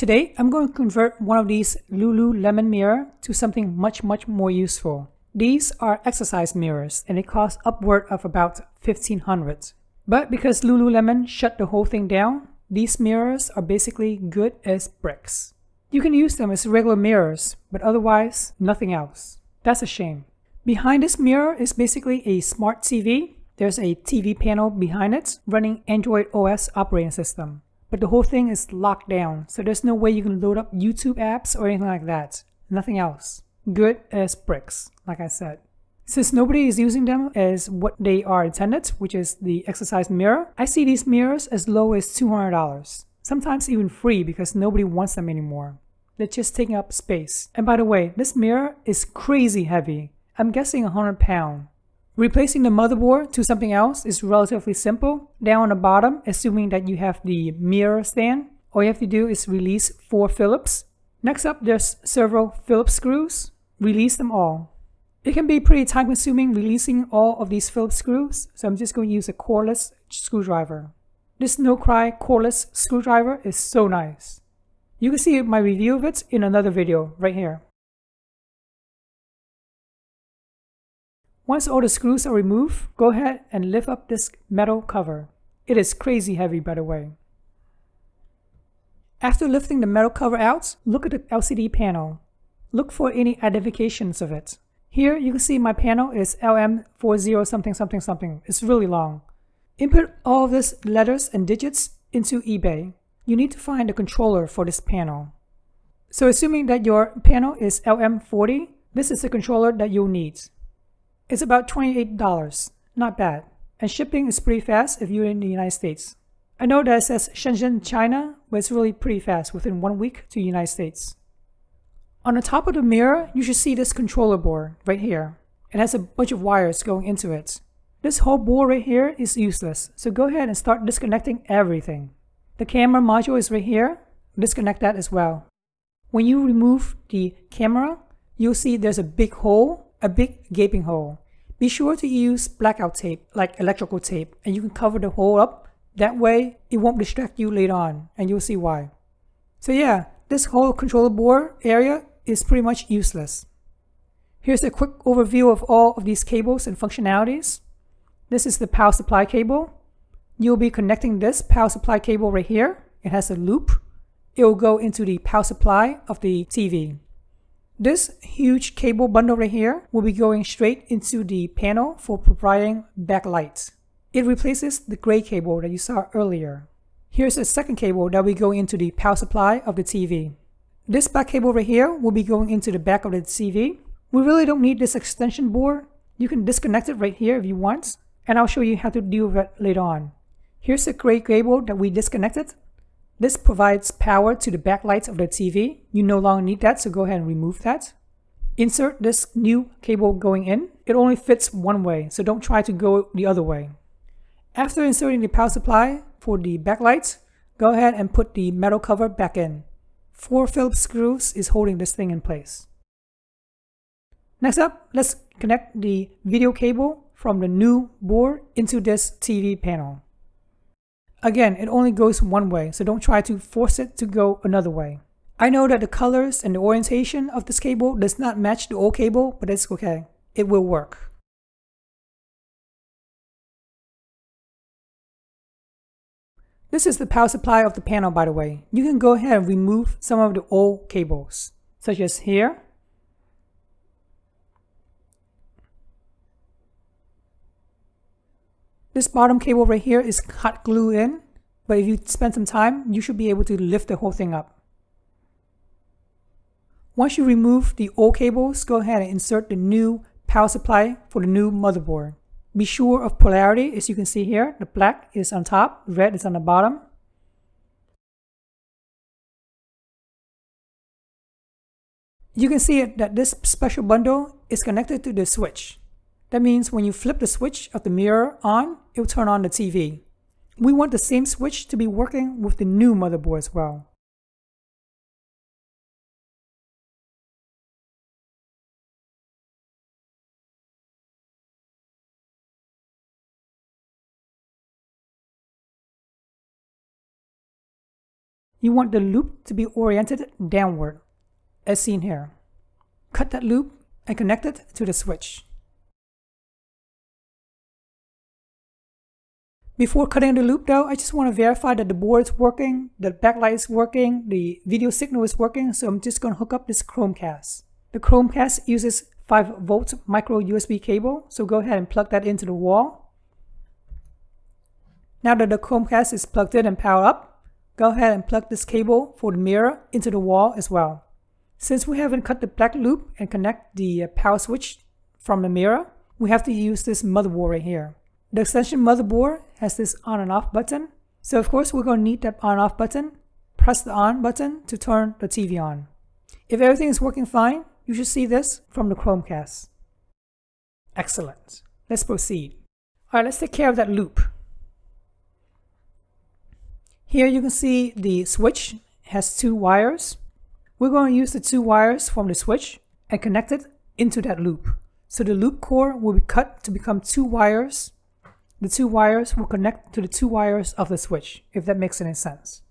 Today, I'm going to convert one of these Lululemon mirror to something much, much more useful. These are exercise mirrors and they cost upward of about 1500 But because Lululemon shut the whole thing down, these mirrors are basically good as bricks. You can use them as regular mirrors, but otherwise, nothing else. That's a shame. Behind this mirror is basically a smart TV. There's a TV panel behind it running Android OS operating system. But the whole thing is locked down, so there's no way you can load up YouTube apps or anything like that. Nothing else. Good as bricks, like I said. Since nobody is using them as what they are intended, which is the exercise mirror, I see these mirrors as low as $200. Sometimes even free because nobody wants them anymore. They're just taking up space. And by the way, this mirror is crazy heavy. I'm guessing 100 pound. Replacing the motherboard to something else is relatively simple. Down on the bottom, assuming that you have the mirror stand, all you have to do is release four Phillips. Next up, there's several Phillips screws. Release them all. It can be pretty time consuming releasing all of these Phillips screws, so I'm just going to use a cordless screwdriver. This no-cry cordless screwdriver is so nice. You can see my review of it in another video right here. Once all the screws are removed, go ahead and lift up this metal cover. It is crazy heavy by the way. After lifting the metal cover out, look at the LCD panel. Look for any identifications of it. Here you can see my panel is LM40 something something something. It's really long. Input all of these letters and digits into eBay. You need to find the controller for this panel. So assuming that your panel is LM40, this is the controller that you'll need. It's about $28, not bad. And shipping is pretty fast if you're in the United States. I know that it says Shenzhen, China, but it's really pretty fast within one week to the United States. On the top of the mirror, you should see this controller board right here. It has a bunch of wires going into it. This whole board right here is useless, so go ahead and start disconnecting everything. The camera module is right here. Disconnect that as well. When you remove the camera, you'll see there's a big hole a big gaping hole. Be sure to use blackout tape like electrical tape and you can cover the hole up. That way it won't distract you later on and you'll see why. So yeah, this whole controller board area is pretty much useless. Here's a quick overview of all of these cables and functionalities. This is the power supply cable. You'll be connecting this power supply cable right here. It has a loop. It will go into the power supply of the TV. This huge cable bundle right here will be going straight into the panel for providing backlight. It replaces the gray cable that you saw earlier. Here's a second cable that will go into the power supply of the TV. This back cable right here will be going into the back of the TV. We really don't need this extension board. You can disconnect it right here if you want, and I'll show you how to deal with it later on. Here's the gray cable that we disconnected. This provides power to the backlights of the TV. You no longer need that, so go ahead and remove that. Insert this new cable going in. It only fits one way, so don't try to go the other way. After inserting the power supply for the backlights, go ahead and put the metal cover back in. Four Phillips screws is holding this thing in place. Next up, let's connect the video cable from the new board into this TV panel. Again, it only goes one way, so don't try to force it to go another way. I know that the colors and the orientation of this cable does not match the old cable, but it's okay. It will work. This is the power supply of the panel, by the way. You can go ahead and remove some of the old cables, such as here, This bottom cable right here is hot glue in, but if you spend some time, you should be able to lift the whole thing up. Once you remove the old cables, go ahead and insert the new power supply for the new motherboard. Be sure of polarity, as you can see here, the black is on top, red is on the bottom. You can see that this special bundle is connected to the switch. That means when you flip the switch of the mirror on, it will turn on the TV. We want the same switch to be working with the new motherboard as well. you want the loop to be oriented downward, as seen here. Cut that loop and connect it to the switch. Before cutting the loop though, I just want to verify that the board is working, the backlight is working, the video signal is working, so I'm just going to hook up this Chromecast. The Chromecast uses 5 volt micro USB cable, so go ahead and plug that into the wall. Now that the Chromecast is plugged in and powered up, go ahead and plug this cable for the mirror into the wall as well. Since we haven't cut the black loop and connect the uh, power switch from the mirror, we have to use this motherboard right here. The extension motherboard has this on and off button. So of course we're going to need that on off button. Press the on button to turn the TV on. If everything is working fine, you should see this from the Chromecast. Excellent. Let's proceed. Alright, let's take care of that loop. Here you can see the switch has two wires. We're going to use the two wires from the switch and connect it into that loop. So the loop core will be cut to become two wires the two wires will connect to the two wires of the switch, if that makes any sense.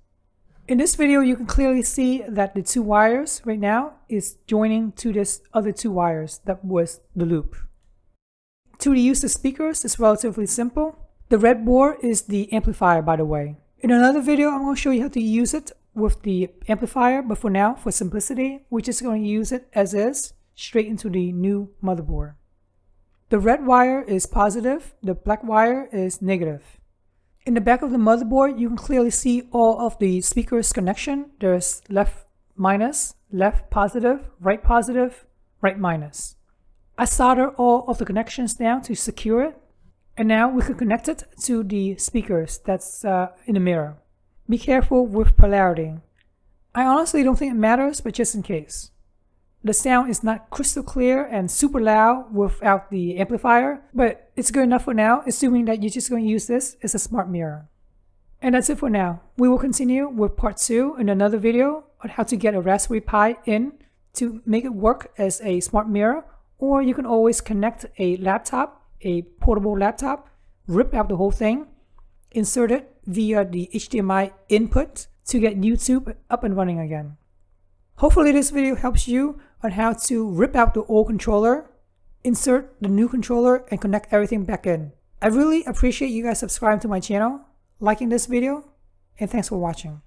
In this video, you can clearly see that the two wires right now is joining to this other two wires that was the loop. To use the speakers is relatively simple. The red board is the amplifier, by the way. In another video, I'm going to show you how to use it with the amplifier, but for now, for simplicity, we're just going to use it as is, straight into the new motherboard. The red wire is positive, the black wire is negative. In the back of the motherboard, you can clearly see all of the speakers connection. There's left minus, left positive, right positive, right minus. I solder all of the connections down to secure it. And now we can connect it to the speakers that's uh, in the mirror. Be careful with polarity. I honestly don't think it matters, but just in case. The sound is not crystal clear and super loud without the amplifier, but it's good enough for now, assuming that you're just going to use this as a smart mirror. And that's it for now. We will continue with part 2 in another video on how to get a Raspberry Pi in to make it work as a smart mirror, or you can always connect a laptop, a portable laptop, rip out the whole thing, insert it via the HDMI input to get YouTube up and running again. Hopefully this video helps you on how to rip out the old controller, insert the new controller, and connect everything back in. I really appreciate you guys subscribing to my channel, liking this video, and thanks for watching.